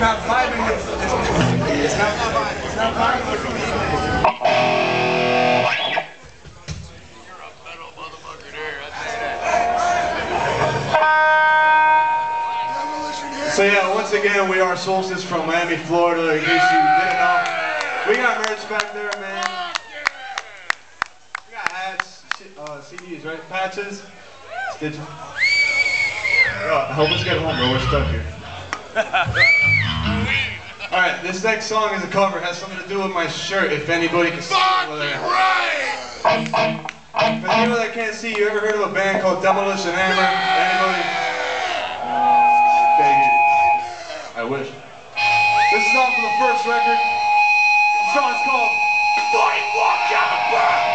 not it's, not. It's not. So yeah, once again, we are Solstice from Miami, Florida. In you didn't know, we got merch back there, man. We got hats, uh, CDs, right? Patches, stitches. Help us get home, bro. We're stuck here. All right, this next song is a cover. It has something to do with my shirt. If anybody can see it over there. For people that can't see, you ever heard of a band called Demolition Hammer? Anybody? Thank you. I wish. This is off of the first record. The song is called Forty-Four Caliber Brain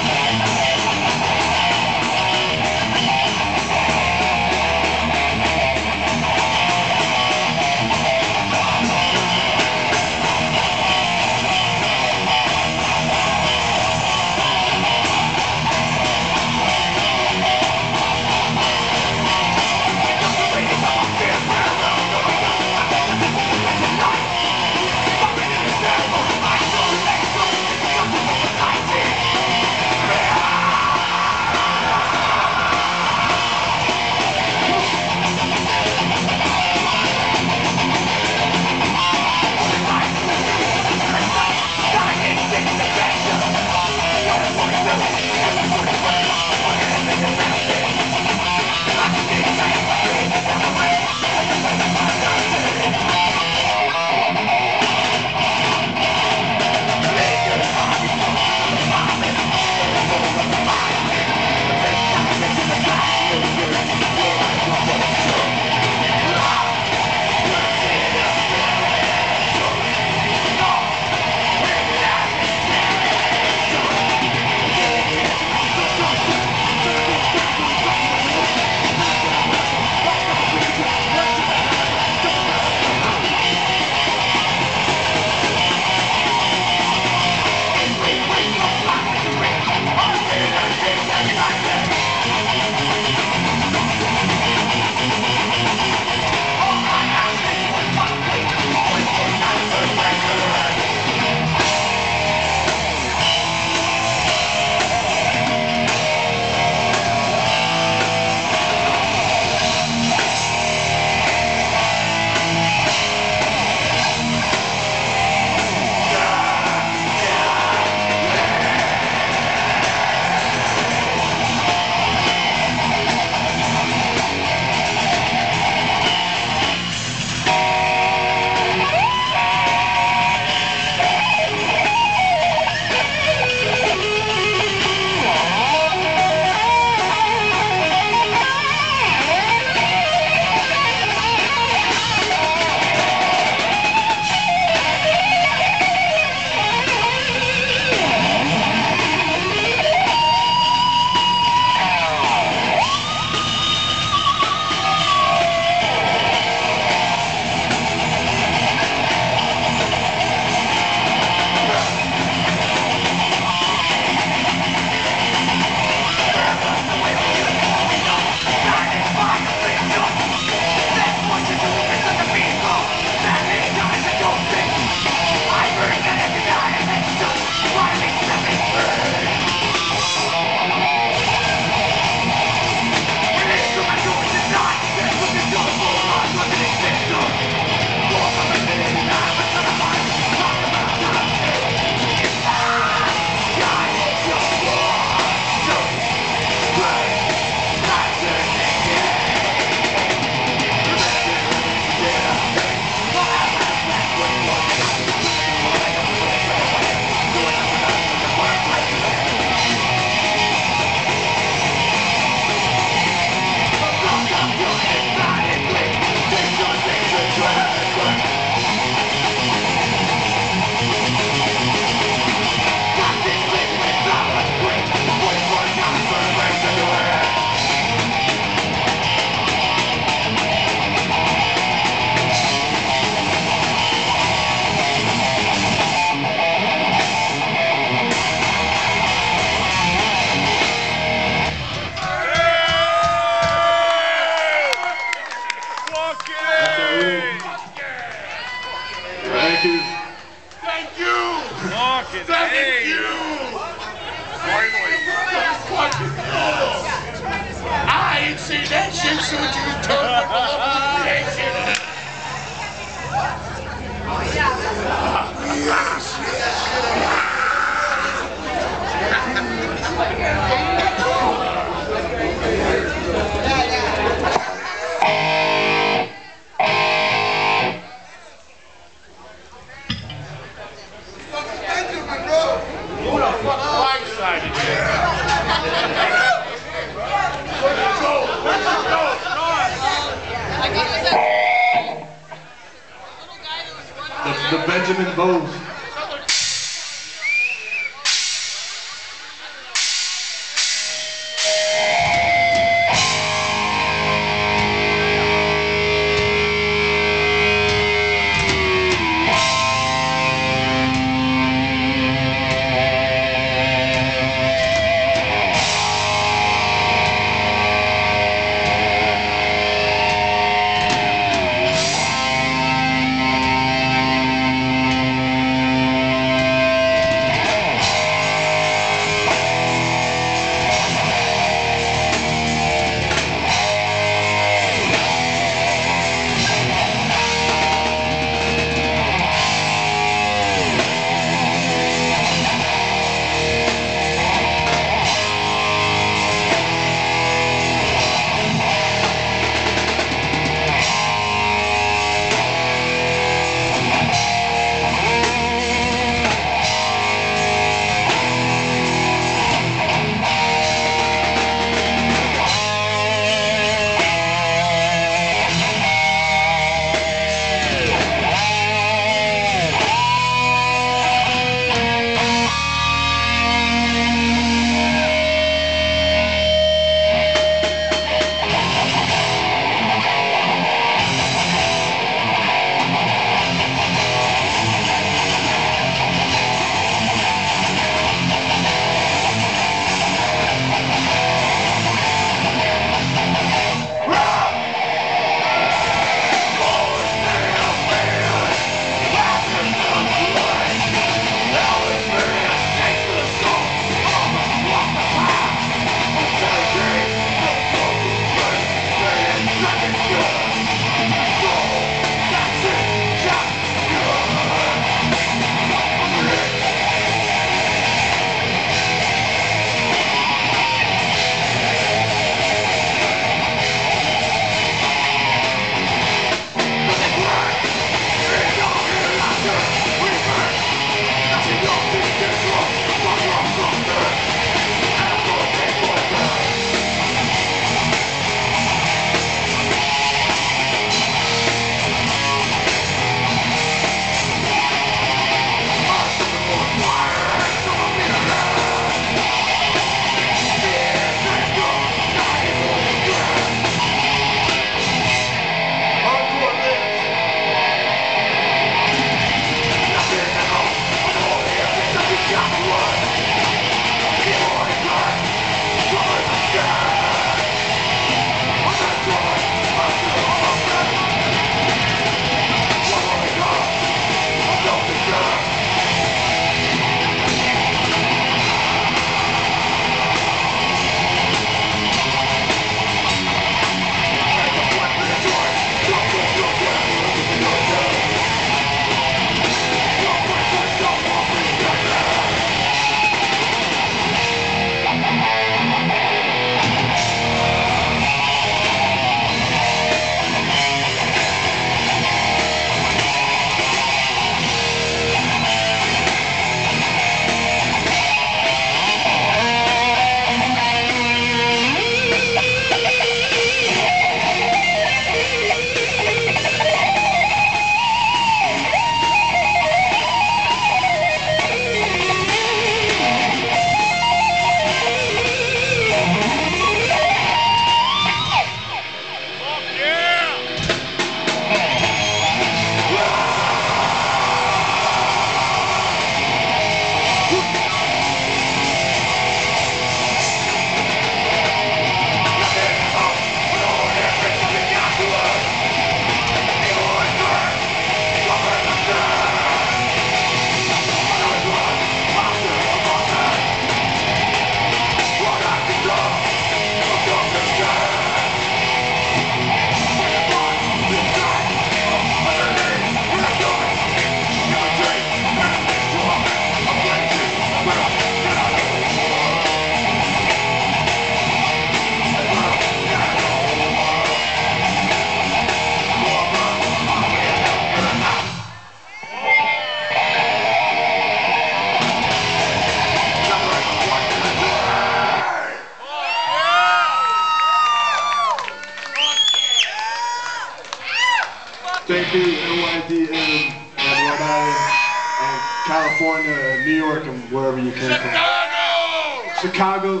from. Chicago.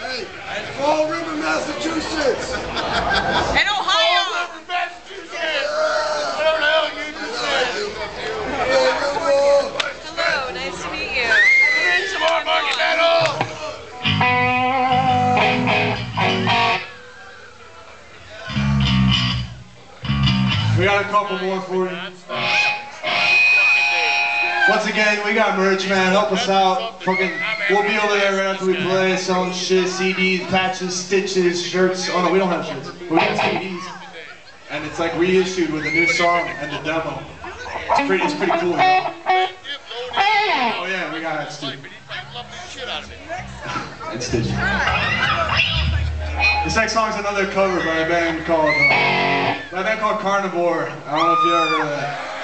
Hey, and Fall River, Massachusetts. And Ohio! Hello, nice to meet you. Need some more monkey metal. We got a couple more for you. We got merch, man. Help us out. Fucking, we'll be over there right after we play, selling shit, CDs, patches, stitches, shirts. Oh no, we don't have shirts. We got CDs, and it's like reissued with a new song and the demo. It's pretty, it's pretty cool. Oh yeah, we got too. and stitches. This next song's another cover by a band called, uh, by a band called Carnivore. I don't know if you ever heard of that.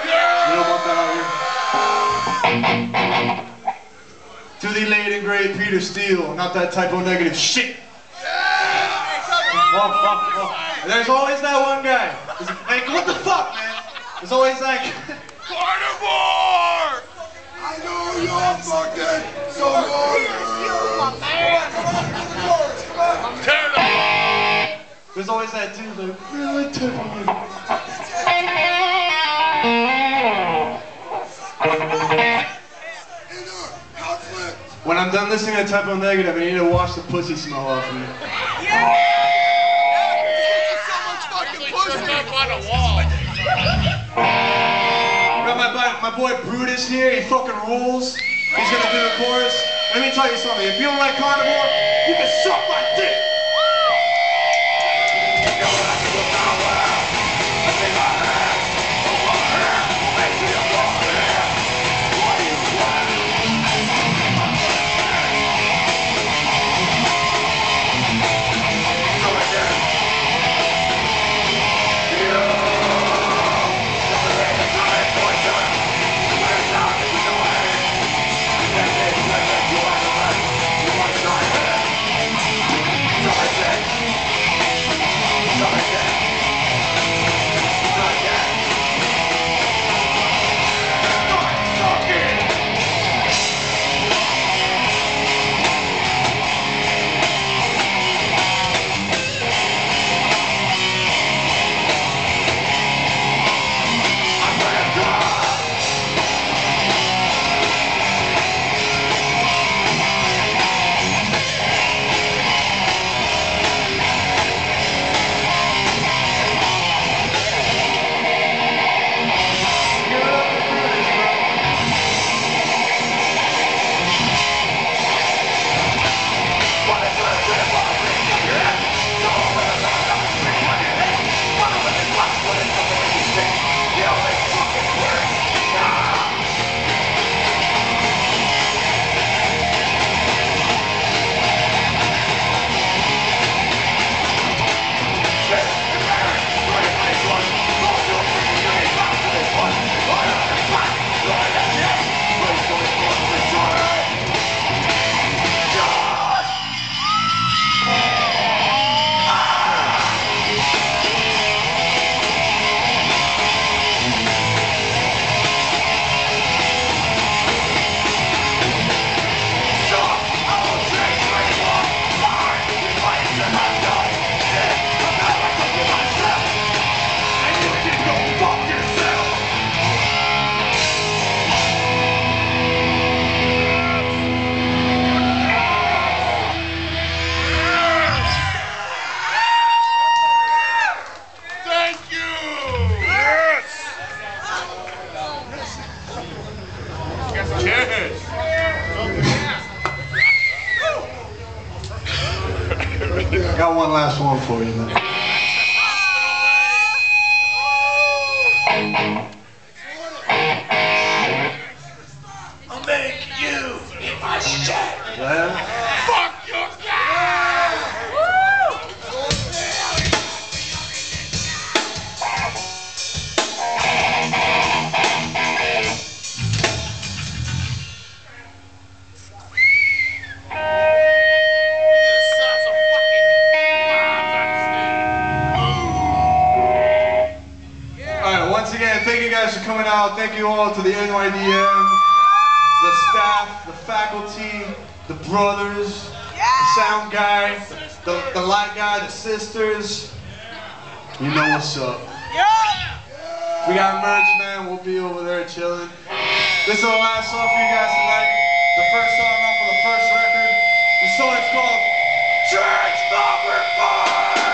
You that out here? To the late and great Peter Steele, not that Type O Negative shit. Oh, fuck, fuck. There's always that one guy. There's- Like, what the fuck, man? There's always like, Carnivore! I know you're fucking so there's always that dude like, really typo negative. When I'm done listening to Type O Negative, I need to wash the pussy smell off of me. Boy- my boy Brutus here, he fucking rules. He's gonna do the chorus. Let me tell you something, if you don't like carnivore, you can suck my dick. We got merch, man. We'll be over there chilling. This is the last song for you guys tonight. The first song off of the first record. The is called Church Number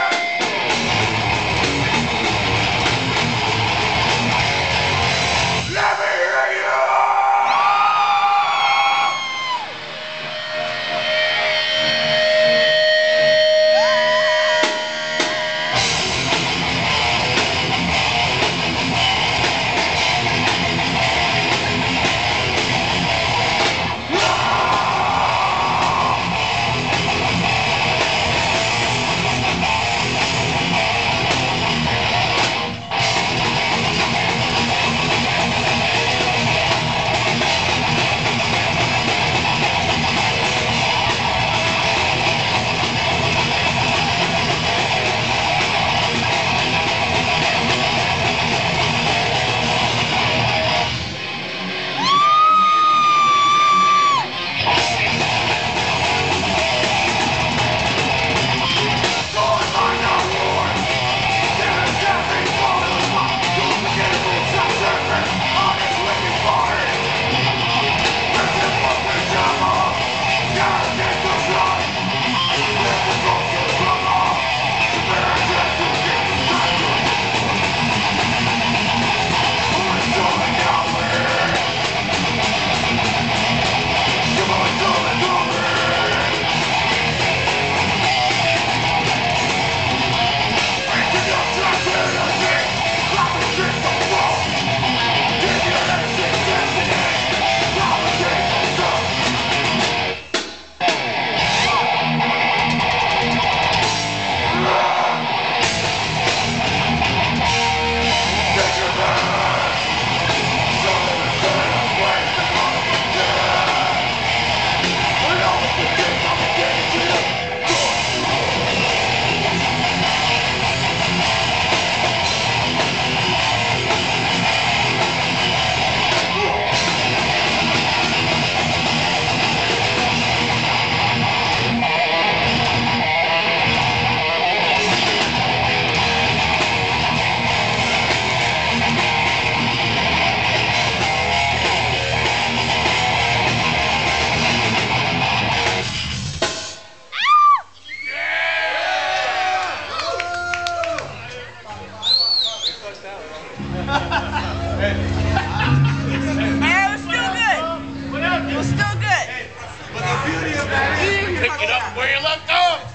It up where you left off.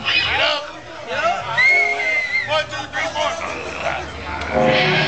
It up. One, two, three, four.